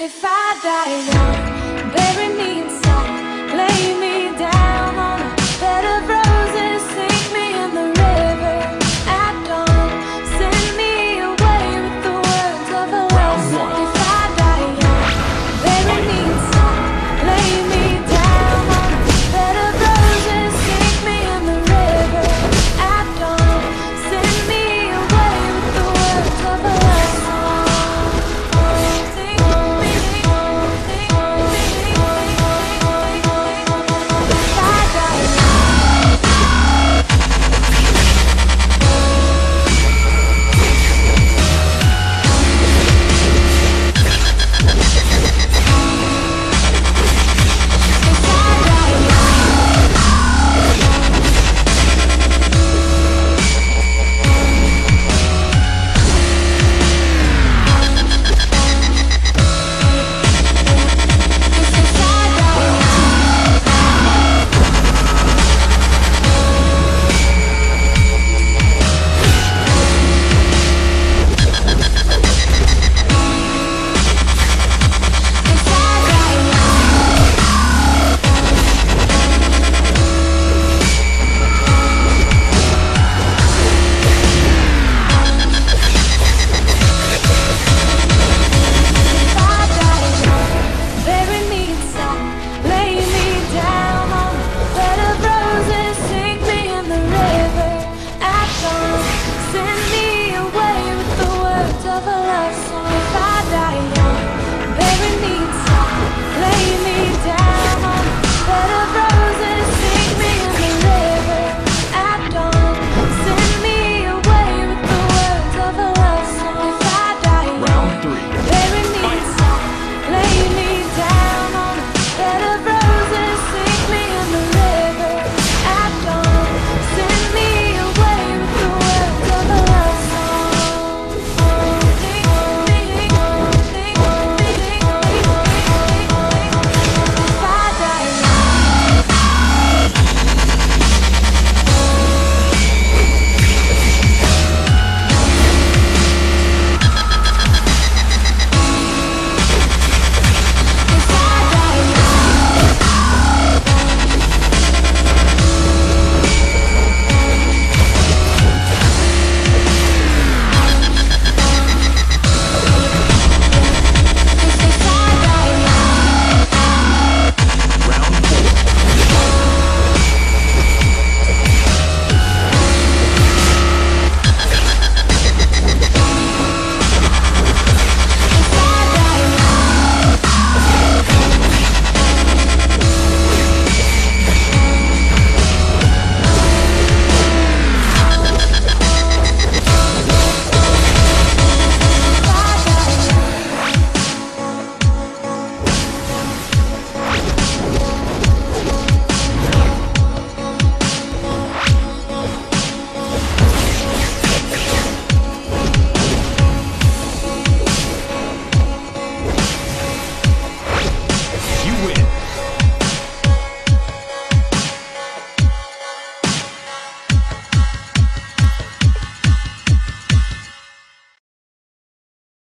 If I die young.